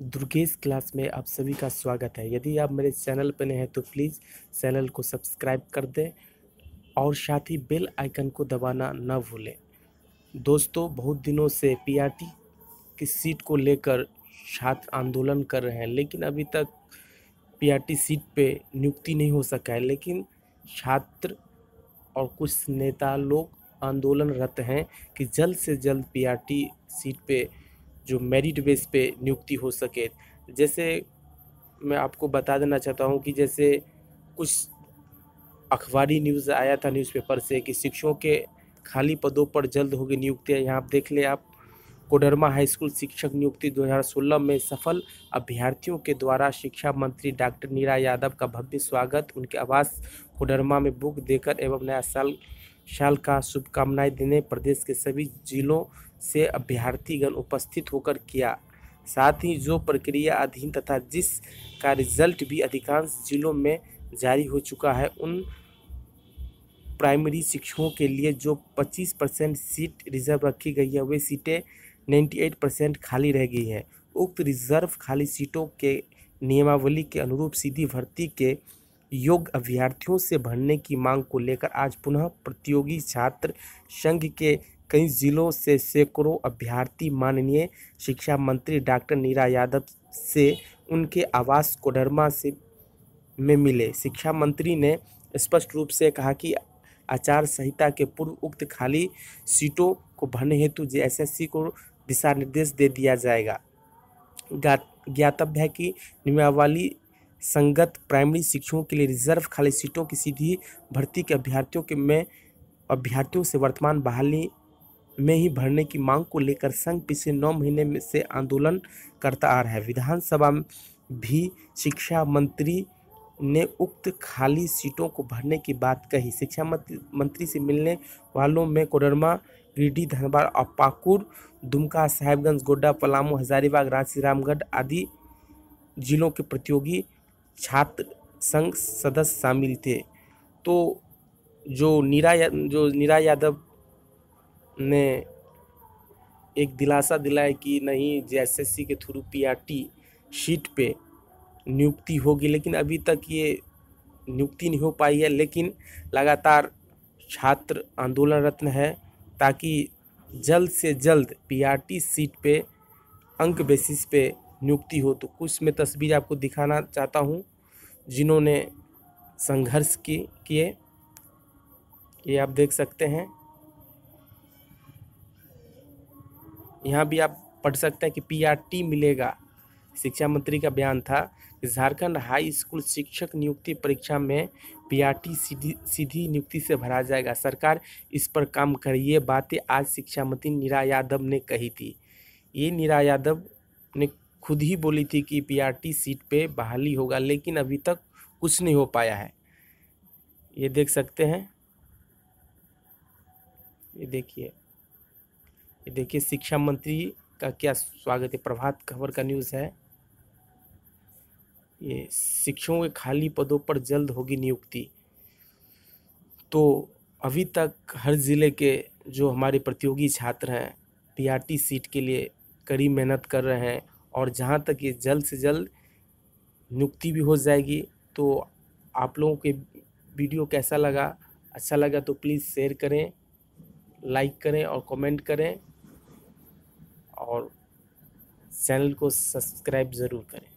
Durgesh class में आप सभी का स्वागत है। यदि आप मेरे चैनल पर नए हैं तो प्लीज़ चैनल को सब्सक्राइब कर दें और साथ ही बेल आइकन को दबाना न भूलें। दोस्तों, बहुत दिनों से पीआरटी की सीट को लेकर छात्र आंदोलन कर रहे हैं, लेकिन अभी तक पीआरटी सीट पे नियुक्ति नहीं हो सका है। लेकिन छात्र और कुछ नेता लोग आंदोलनरत हैं कि जल्द से जल्द पीआरटी सीट पे जो मेरिट बेस पे नियुक्ति हो सके। जैसे मैं आपको बता देना चाहता हूँ कि जैसे कुछ अखबारी न्यूज़ आया था न्यूज़पेपर से कि शिक्षकों के खाली पदों पर जल्द होगी नियुक्तियाँ यहाँ आप देख ले आप, कोडरमा हाई स्कूल शिक्षक नियुक्ति 2016 में सफल अभ्यर्थियों के द्वारा शिक्षा मंत्री डॉक्टर नीरा यादव का भव्य स्वागत। उनके आवास कोडरमा में बुक देकर एवं नया साल साल का शुभकामनाएँ देने प्रदेश के सभी जिलों से अभ्यर्थीगण उपस्थित होकर किया। साथ ही जो प्रक्रिया अधीन तथा जिस का रिज़ल्ट भी अधिकांश जिलों में जारी हो चुका है, उन प्राइमरी शिक्षकों के लिए जो 25 परसेंट सीट रिज़र्व रखी गई है, वे सीटें 98 परसेंट खाली रह गई हैं। उक्त रिज़र्व खाली सीटों के नियमावली के अनुरूप सीधी भर्ती के योग्य अभ्यर्थियों से भरने की मांग को लेकर आज पुनः प्रतियोगी छात्र संघ के कई जिलों से सैकड़ों अभ्यर्थी माननीय शिक्षा मंत्री डॉक्टर नीरा यादव से उनके आवास कोडरमा से में मिले। शिक्षा मंत्री ने स्पष्ट रूप से कहा कि आचार संहिता के पूर्व उक्त खाली सीटों को भरने हेतु जेएसएससी को दिशा निर्देश दे दिया जाएगा। ज्ञातव्य है कि नियमावली संगत प्राइमरी शिक्षकों के लिए रिज़र्व खाली सीटों की सीधी भर्ती के अभ्यर्थियों के में, अभ्यर्थियों से वर्तमान बहाली में ही भरने की मांग को लेकर संघ पिछले नौ महीने में से आंदोलन करता आ रहा है। विधानसभा भी शिक्षा मंत्री ने उक्त खाली सीटों को भरने की बात कही। शिक्षा मंत्री से मिलने वालों में कोडरमा, गिरिडीह, धनबाद और पाकुर दुमका, साहेबगंज, गोड्डा, पलामू, हजारीबाग, रांची, रामगढ़ आदि जिलों के प्रतियोगी छात्र संघ सदस्य शामिल थे। तो जो नीरा जो नीरा यादव ने एक दिलासा दिलाया कि नहीं जेएसएससी के थ्रू पीआरटी शीट पे नियुक्ति होगी, लेकिन अभी तक ये नियुक्ति नहीं हो पाई है। लेकिन लगातार छात्र आंदोलनरत है ताकि जल्द से जल्द पीआरटी सीट पे, अंक बेसिस पे नियुक्ति हो। तो कुछ मैं तस्वीर आपको दिखाना चाहता हूँ, जिन्होंने संघर्ष की, किए। ये आप देख सकते हैं। यहाँ भी आप पढ़ सकते हैं कि पीआरटी मिलेगा। शिक्षा मंत्री का बयान था कि झारखंड हाई स्कूल शिक्षक नियुक्ति परीक्षा में पीआरटी सीधी सीधी नियुक्ति से भरा जाएगा। सरकार इस पर काम कर ये बातें आज शिक्षा मंत्री नीरा यादव ने कही थी। ये नीरा यादव ने खुद ही बोली थी कि पीआरटी सीट पे बहाली होगा, लेकिन अभी तक कुछ नहीं हो पाया है। ये देख सकते हैं। ये देखिए। ये देखिए, शिक्षा मंत्री का क्या स्वागत है। प्रभात खबर का न्यूज़ है। ये शिक्षकों के खाली पदों पर जल्द होगी नियुक्ति। तो अभी तक हर ज़िले के जो हमारे प्रतियोगी छात्र हैं, पीआरटी सीट के लिए कड़ी मेहनत कर रहे हैं और जहाँ तक ये जल्द से जल्द नियुक्ति भी हो जाएगी तो आप लोगों के वीडियो कैसा लगा? अच्छा लगा तो प्लीज़ शेयर करें, लाइक करें और कमेंट करें। और चैनल को सब्सक्राइब ज़रूर करें।